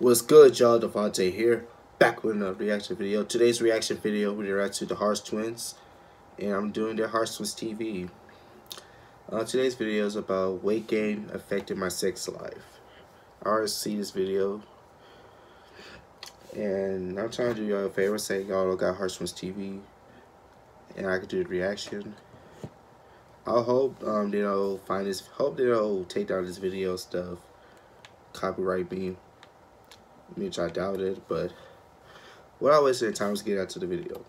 What's good, y'all? Devontae here, back with another reaction video. Today's reaction video, we react to the Hodgetwins, and I'm doing the Hodgetwins TV. Uh, today's video is about weight gain affecting my sex life. I already see this video, and I'm trying to do y'all a favor, say y'all got Hodgetwins TV, and I could do the reaction. I hope um, they'll find this, hope they'll take down this video stuff, copyright me which I doubt it, but what I wasted time was getting out to the video.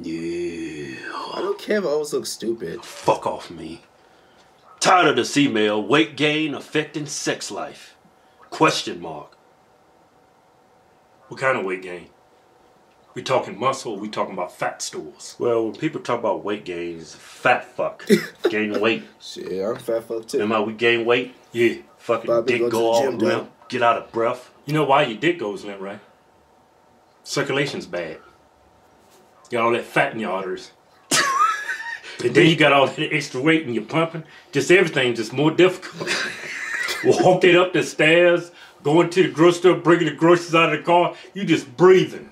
Yeah. I don't care if I always look stupid. Fuck off me. Tired of this email. Weight gain affecting sex life. Question mark. What kind of weight gain? We talking muscle? We talking about fat stores? Well, when people talk about weight gains, fat fuck. gain weight. Shit, I'm fat fuck too. Am I? we gain weight? Yeah. Fucking Bobby, dick go go all gym, dog. limp. Get out of breath. You know why your dick goes limp, right? Circulation's bad. You got all that fat in your arteries. and then you got all that extra weight and you're pumping. Just everything just more difficult. Walking up the stairs, going to the grocery store, bringing the groceries out of the car, you just breathing.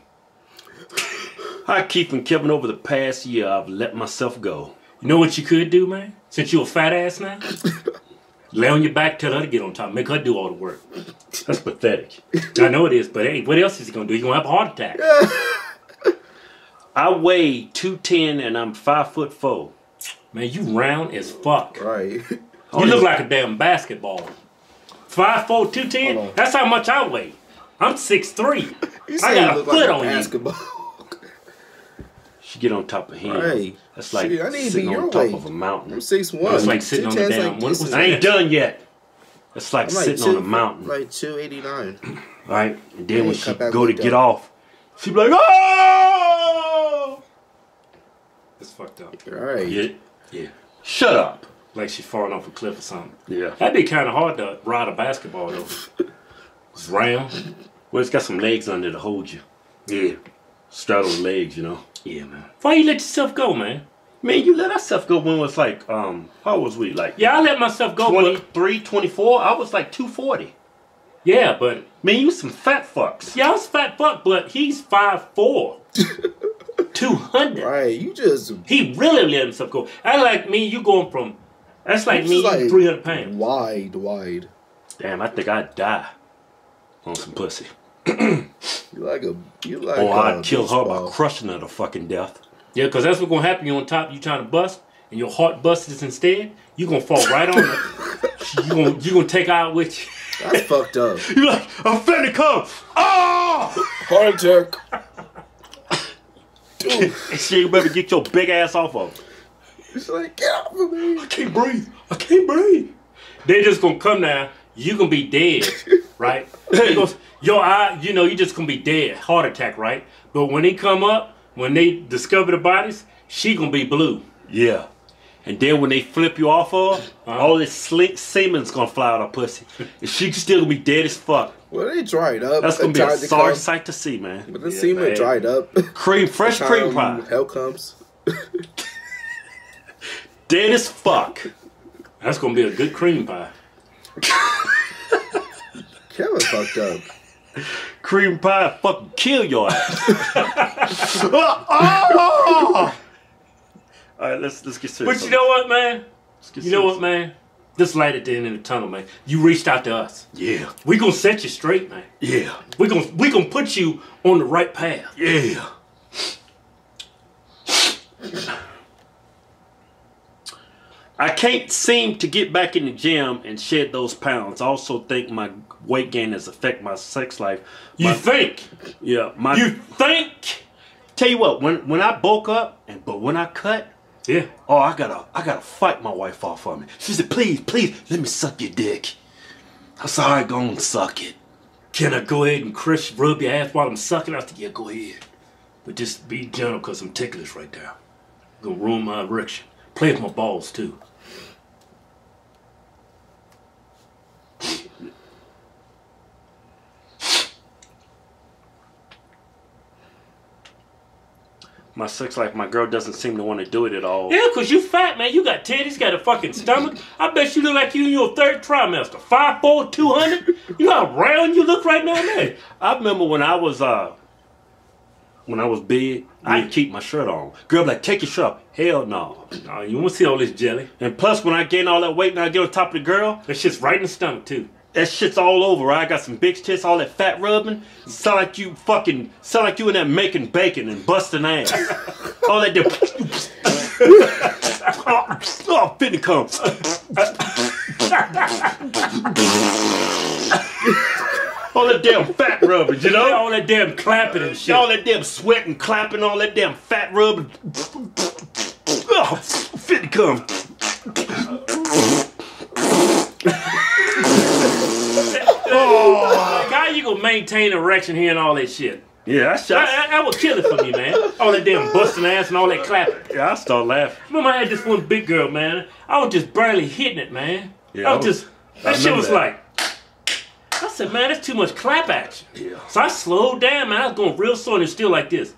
I Keith and Kevin over the past year. I've let myself go. You know what you could do, man? Since you a fat ass now? Lay on your back, tell her to get on top. Make her do all the work. That's pathetic. I know it is, but hey, what else is he gonna do? He's gonna have a heart attack. I weigh 210 and I'm 5 foot 4. Man, you round as fuck. Right. You look like a damn basketball. 5'4", Hold 210? on. That's how much I weigh. I'm 6'3". You I got you a foot like on you. basketball. She get on top of him. Right. That's like Shit, I need to be sitting your on top weight. of a mountain. I'm six one. It's like sitting on the damn- what I ain't done yet. It's like like sitting two, on a mountain, Like two eighty nine. right? And then when she go to get down. off, she be like, "Oh!" It's fucked up. All right. Yeah. Yeah. Shut up. Like she's falling off a cliff or something. Yeah. That'd be kind of hard to ride a basketball, though. It's round. Well, it's got some legs under to hold you. Yeah. Straddle the legs, you know. Yeah, man. Why you let yourself go, man? Man, you let ourselves go when it was like, um, how was we? Like Yeah, I let myself go, but... 23, 24? I was like 240. Yeah, but... Man, you some fat fucks. Yeah, I was fat fuck, but he's 5'4". 200. Right. You just He really let himself go. I like me, you going from... That's like you me, just you 300 pounds. Wide, wide. Damn, I think I'd die on some pussy. You like a you like Or a I'd kill her ball. by crushing her to fucking death. Yeah, because that's what's going to happen. You on top, you trying to bust, and your heart busts instead, you going to fall right on it. you going you gonna take her out with you. That's fucked up. You like, I'm finna come. Oh! Heart attack. Dude, Shit, you better get your big ass off of it's like get off of me. I can't breathe. I can't breathe. They just going to come now. You to be dead, right? Gonna- your eye, you know, you just to be dead. Heart attack, right? But when they come up, when they discover the bodies, she to be blue. Yeah. And then when they flip you off of her, all this slick semen's gonna fly out her pussy. And she still gonna be dead as fuck. Well, they dried up. That's gonna be a to sorry sight to see, man. But the Yeah, semen dried up. Cream, fresh cream pie. Hell comes. Dead as fuck. That's going to be a good cream pie. Kevin fucked up. Cream pie fucking kill your ass. Ah! All right, let's let's get serious. But you know what, man? Let's get You know what, man? This light at the end of the tunnel, man. You reached out to us. Yeah, We gonna set you straight, man. yeah, We gonna we gonna put you on the right path. yeah. I can't seem to get back in the gym and shed those pounds. I also think my weight gain has affected my sex life. You think? yeah, my You think? tell you what, when when I bulk up and but when I cut, Yeah. oh I gotta I gotta fight my wife off of me. She said, please, please, let me suck your dick. I said, right, go and suck it. Can I go ahead and crush, rub your ass while I'm sucking? I said, yeah, go ahead. But just be gentle because I'm ticklish right now. Gonna ruin my erection. Play with my balls too. my sex life, my girl doesn't seem to want to do it at all. Yeah, because you fat, man. You got titties, got a fucking stomach. I bet you look like you in your third trimester. Five four, two hundred. you know how round you look right now, man. I remember when I was, uh, when I was big, I'd keep my shirt on. Girl be like, take your shirt off. Hell no. Oh, you want to see all this jelly? And plus when I gain all that weight and I get on top of the girl, That shit's right in the stomach too. that shit's all over, right? I got some big tits, all that fat rubbing. Sound like you fucking sound like you in there making bacon and busting ass. all that damn Oh, finna come. all that damn fat rubbing, you know? All that damn clapping and shit. All that damn sweat and clapping, all that damn fat rubbing. Oh, fit to come. Oh. Like, how you gonna maintain erection here and all that shit? Yeah, I shot. that, that kill it for me, man. All that damn busting ass and all that clapping. Yeah, I start laughing. Remember, I had this one big girl, man. I was just barely hitting it, man. Yeah, I I was was- just. I That shit was that. like. I said, man, that's too much clap action. Yeah. So I slowed down, man. I was going real slow and it's still like this.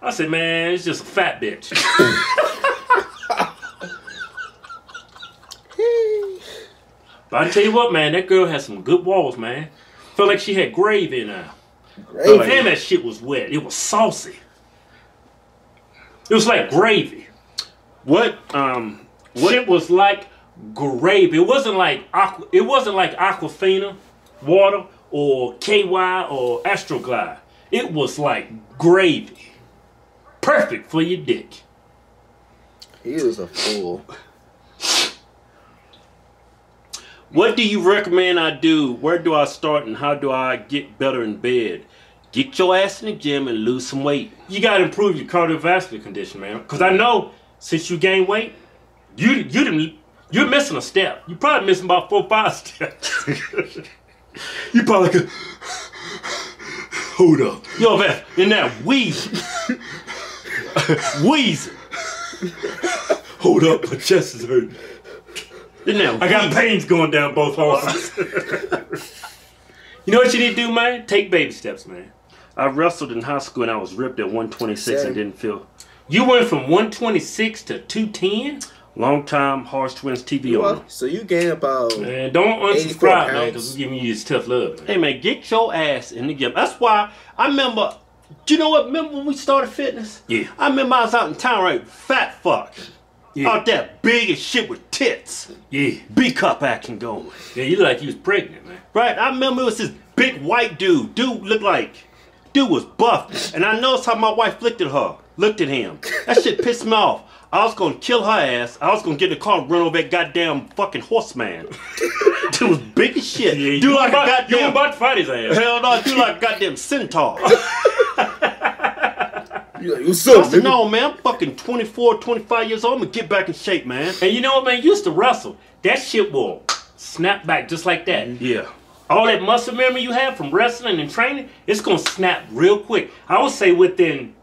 I said, man, it's just a fat bitch. but I tell you what, man, that girl had some good walls, man. Felt like she had gravy in her. Gravy. Damn, that shit was wet. It was saucy. It was like gravy. What? Um. What? Shit was like gravy. It wasn't like aqua. It wasn't like Aquafina water or KY or Astroglide. It was like gravy. Perfect for your dick. He was a fool. What do you recommend I do? Where do I start and how do I get better in bed? Get your ass in the gym and lose some weight. You gotta improve your cardiovascular condition, man. Cause I know since you gained weight, you you didn't you're missing a step. You're probably missing about four five steps. you probably could hold up. Yo, man, in that wheezing. wheezing. Hold up, my chest is hurting. In that I got pains going down both arms. you know what you need to do, man? Take baby steps, man. I wrestled in high school and I was ripped at 126 Same. and didn't feel. You went from 126 to 210? Long time Hodgetwins TV You on. are- so you gain about Man, don't unsubscribe, man, because we're giving you this tough love, man. Hey man, get your ass in the gym. That's why I remember. Do you know what? Remember when we started fitness? Yeah. I remember I was out in town, right? Fat fuck. Yeah. Out there, big as shit with tits. Yeah. B cup action going. Yeah, you look like you was pregnant, man. Right? I remember it was this big white dude. Dude looked like. Dude was buff. And I noticed how my wife looked at her. Looked at him. That shit pissed me off. I was gonna kill her ass. I was gonna get in the car and run over that goddamn fucking horseman. Dude was big as shit. Yeah, dude you like about, a You goddamn. were about to fight his ass. Hell no, dude like a goddamn centaur. you like, what's I up, said, nigga? no, man, I'm fucking 24, 25 years old. I'm gonna get back in shape, man. And you know what, man? You used to wrestle. That shit will snap back just like that. Yeah. All that muscle memory you have from wrestling and training, it's gonna snap real quick. I would say within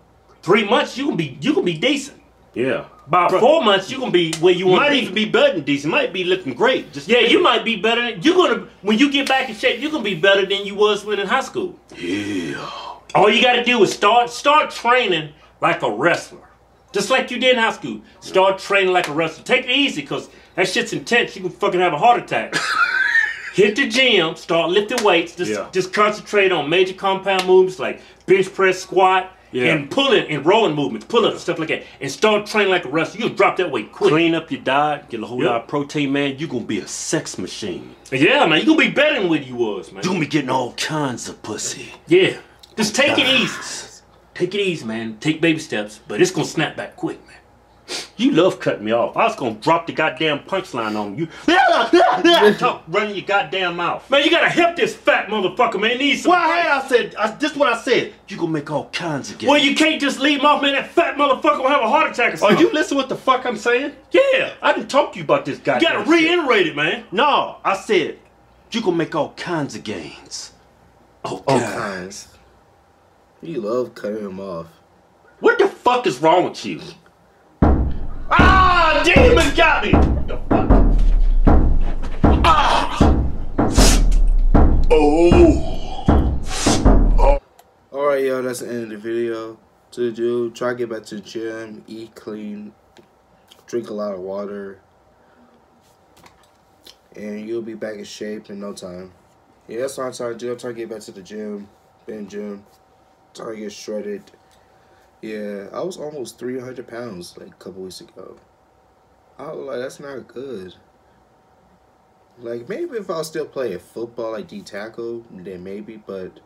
three months, you can be you can be decent. Yeah. About Bro. four months, you're gonna be where you want to be. Might even be. be better than decent. Might be looking great. Just Yeah, you might be better. Than, you're gonna when you get back in shape, you're gonna be better than you was when in high school. Yeah. All you got to do is start start training like a wrestler, just like you did in high school. Start training like a wrestler. Take it easy, cause that shit's intense. You can fucking have a heart attack. Hit the gym, start lifting weights. Just Yeah. just concentrate on major compound movements like bench press, squat, Yeah. and pulling and rolling movements, pull ups, stuff like that. And start training like a wrestler. You'll drop that weight quick. Clean up your diet, get a whole Yeah. lot of protein, man. You're gonna be a sex machine. Yeah, man, You're gonna be better than what you was, man. You're gonna be getting all kinds of pussy. Yeah. Just take it easy. Take it easy, man. Take baby steps, but it's gonna snap back quick, man. You love cutting me off. I was gonna drop the goddamn punchline on you. Talk running your goddamn mouth. Man, you gotta help this fat motherfucker, man. He needs some. Well, hey, I said, I, this is what I said. You gonna make all kinds of games. well, you can't just leave him off, man. That fat motherfucker will have a heart attack or Are something. you listening what the fuck I'm saying? Yeah. I didn't talk to you about this guy. You gotta reiterate it, man. No, I said, you gonna make all kinds of gains. Oh, All God. kinds. You love cutting him off. What the fuck is wrong with you? Ah, demon got me! Ah! Oh! Alright, y'all, that's the end of the video. to do. Try to get back to the gym, eat clean, drink a lot of water, and you'll be back in shape in no time. Yeah, that's what I'm trying to do. I'm trying to get back to the gym, been gym, trying to get shredded. Yeah, I was almost 300 pounds like a couple weeks ago. I was like, that's not good. Like maybe if I was still playing football like D tackle, then maybe. But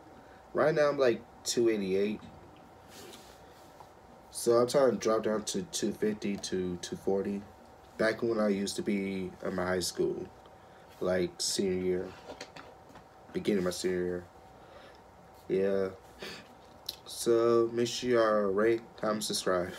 right now I'm like 288. So I'm trying to drop down to 250 to 240. Back when I used to be in my high school, like senior year, beginning my senior year. Yeah. So make sure y'all rate, comment, subscribe.